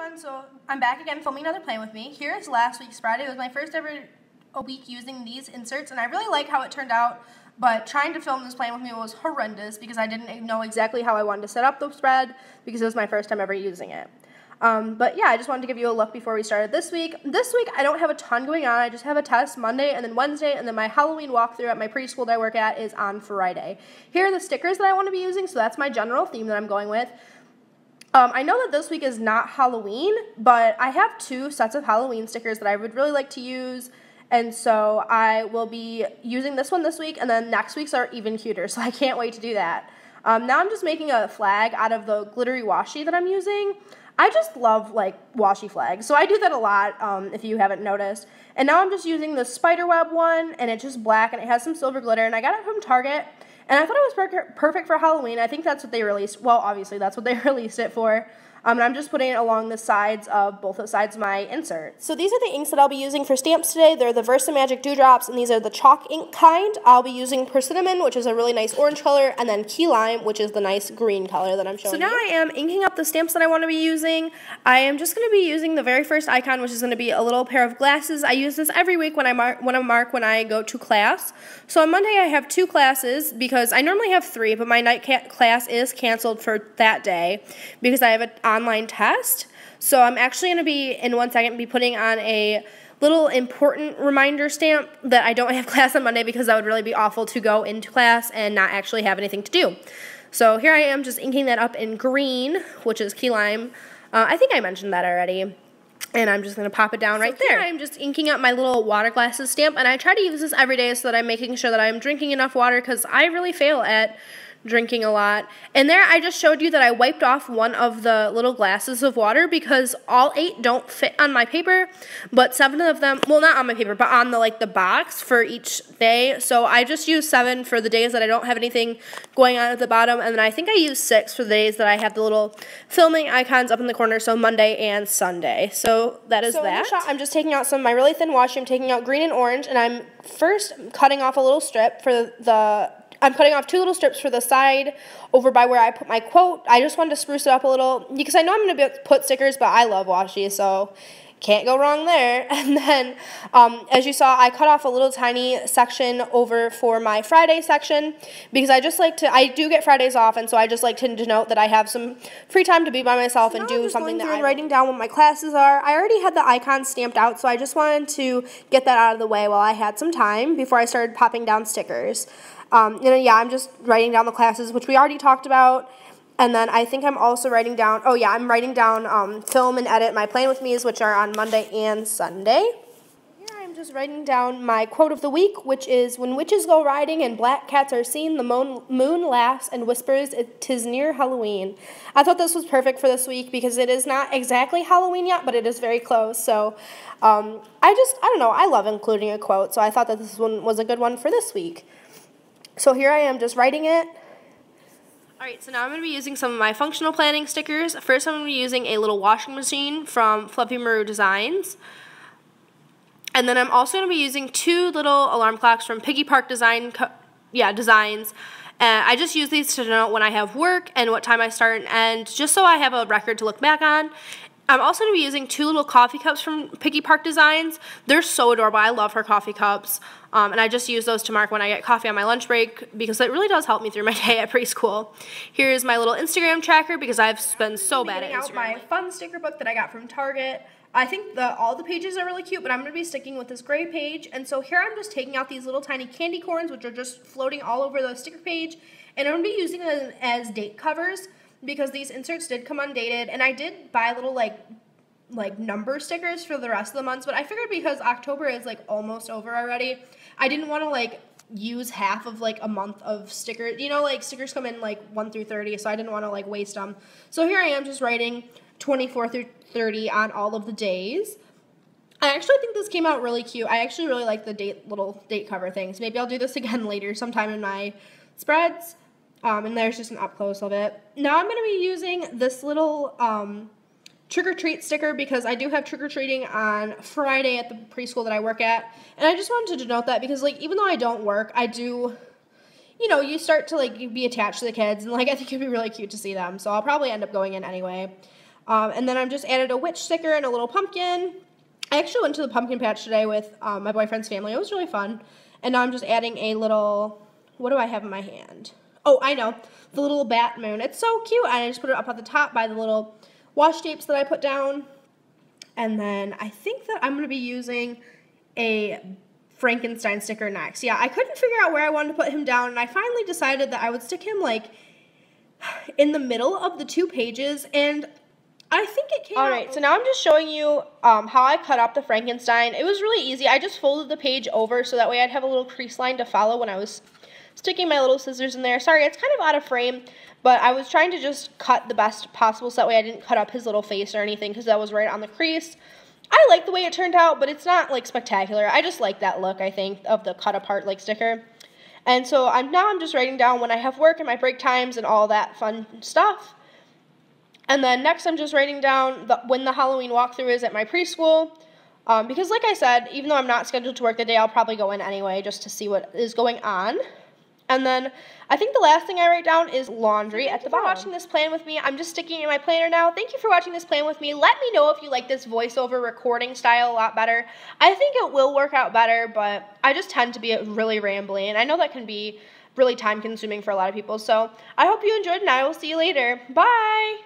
everyone, so I'm back again filming another plan with me. Here is last week's spread. It was my first ever a week using these inserts, and I really like how it turned out, but trying to film this plan with me was horrendous because I didn't know exactly how I wanted to set up the spread because it was my first time ever using it. Um, but yeah, I just wanted to give you a look before we started this week. This week, I don't have a ton going on. I just have a test Monday and then Wednesday, and then my Halloween walkthrough at my preschool that I work at is on Friday. Here are the stickers that I want to be using, so that's my general theme that I'm going with. Um, I know that this week is not Halloween, but I have two sets of Halloween stickers that I would really like to use. And so I will be using this one this week, and then next week's are even cuter, so I can't wait to do that. Um, now I'm just making a flag out of the glittery washi that I'm using. I just love like washi flags, so I do that a lot um, if you haven't noticed. And now I'm just using the spiderweb one, and it's just black, and it has some silver glitter, and I got it from Target. And I thought it was per- perfect for Halloween. I think that's what they released. Well, obviously, that's what they released it for. Um, and I'm just putting it along the sides of both the sides of my insert. So these are the inks that I'll be using for stamps today. They're the Versamagic Dewdrops, and these are the chalk ink kind. I'll be using Persimmon, which is a really nice orange color, and then Key Lime, which is the nice green color that I'm showing So now you. I am inking up the stamps that I want to be using. I am just going to be using the very first icon, which is going to be a little pair of glasses. I use this every week when I mark when I mark when I go to class. So on Monday I have two classes because I normally have three, but my night class is canceled for that day because I have an online test. So I'm actually going to be, in one second, be putting on a little important reminder stamp that I don't have class on Monday because that would really be awful to go into class and not actually have anything to do. So here I am just inking that up in green, which is key lime. Uh, I think I mentioned that already. And I'm just going to pop it down so right there. I'm just inking up my little water glasses stamp. And I try to use this every day so that I'm making sure that I'm drinking enough water because I really fail at drinking a lot. And there I just showed you that I wiped off one of the little glasses of water because all eight don't fit on my paper, but seven of them, well not on my paper, but on the like the box for each day. So I just use seven for the days that I don't have anything going on at the bottom, and then I think I use six for the days that I have the little filming icons up in the corner, so Monday and Sunday. So that is so that. Shot, I'm just taking out some of my really thin washi, I'm taking out green and orange, and I'm first cutting off a little strip for the I'm cutting off two little strips for the side over by where I put my quote. I just wanted to spruce it up a little because I know I'm going to put stickers, but I love washi, so can't go wrong there. And then, um, as you saw, I cut off a little tiny section over for my Friday section because I just like to, I do get Fridays off, and so I just like to denote that I have some free time to be by myself so and do something that I'm writing down what my classes are. I already had the icon stamped out, so I just wanted to get that out of the way while I had some time before I started popping down stickers. Um, and yeah, I'm just writing down the classes, which we already talked about. And then I think I'm also writing down, oh yeah, I'm writing down um, film and edit my plan with me's, which are on Monday and Sunday. Here I'm just writing down my quote of the week, which is When witches go riding and black cats are seen, the moon, moon laughs and whispers, Tis near Halloween. I thought this was perfect for this week because it is not exactly Halloween yet, but it is very close. So um, I just, I don't know, I love including a quote, so I thought that this one was a good one for this week. So here I am just writing it. Alright, so now I'm going to be using some of my functional planning stickers. First I'm going to be using a little washing machine from Fluffy Maru Designs. And then I'm also going to be using two little alarm clocks from Piggy Park Design, yeah, Designs. Uh, I just use these to note when I have work and what time I start and end, just so I have a record to look back on. I'm also going to be using two little coffee cups from Piggy Park Designs. They're so adorable. I love her coffee cups. Um, and I just use those to mark when I get coffee on my lunch break because it really does help me through my day at preschool. Here's my little Instagram tracker because I've been so bad at Instagram. out my fun sticker book that I got from Target. I think the all the pages are really cute, but I'm going to be sticking with this gray page. And so here I'm just taking out these little tiny candy corns, which are just floating all over the sticker page. And I'm going to be using them as date covers because these inserts did come undated and I did buy little like like number stickers for the rest of the months, but I figured because October is like almost over already, I didn't want to like use half of like a month of stickers. You know, like stickers come in like 1 through 30, so I didn't want to like waste them. So here I am just writing 24 through 30 on all of the days. I actually think this came out really cute. I actually really like the date little date cover things. Maybe I'll do this again later sometime in my spreads. Um, and there's just an up close of it. Now I'm going to be using this little um, trick or treat sticker because I do have trick or treating on Friday at the preschool that I work at. And I just wanted to denote that because, like, even though I don't work, I do, you know, you start to, like, be attached to the kids. And, like, I think it'd be really cute to see them. So I'll probably end up going in anyway. Um, and then I'm just added a witch sticker and a little pumpkin. I actually went to the pumpkin patch today with um, my boyfriend's family. It was really fun. And now I'm just adding a little, what do I have in my hand? Oh, I know, the little bat moon. It's so cute. And I just put it up at the top by the little washi tapes that I put down. And then I think that I'm going to be using a Frankenstein sticker next. Yeah, I couldn't figure out where I wanted to put him down, and I finally decided that I would stick him like in the middle of the two pages, and I think it came All right, so now I'm just showing you um, how I cut up the Frankenstein. It was really easy. I just folded the page over so that way I'd have a little crease line to follow when I was sticking my little scissors in there. Sorry, it's kind of out of frame, but I was trying to just cut the best possible so that way I didn't cut up his little face or anything because that was right on the crease. I like the way it turned out, but it's not like spectacular. I just like that look, I think, of the cut apart like sticker. And so I'm now I'm just writing down when I have work and my break times and all that fun stuff. And then next, I'm just writing down the, when the Halloween walkthrough is at my preschool. Um, because, like I said, even though I'm not scheduled to work the day, I'll probably go in anyway just to see what is going on. And then I think the last thing I write down is laundry Thank at the bottom. watching this plan with me. I'm just sticking in my planner now. Thank you for watching this plan with me. Let me know if you like this voiceover recording style a lot better. I think it will work out better, but I just tend to be really rambly, and I know that can be really time consuming for a lot of people. So I hope you enjoyed, and I will see you later. Bye!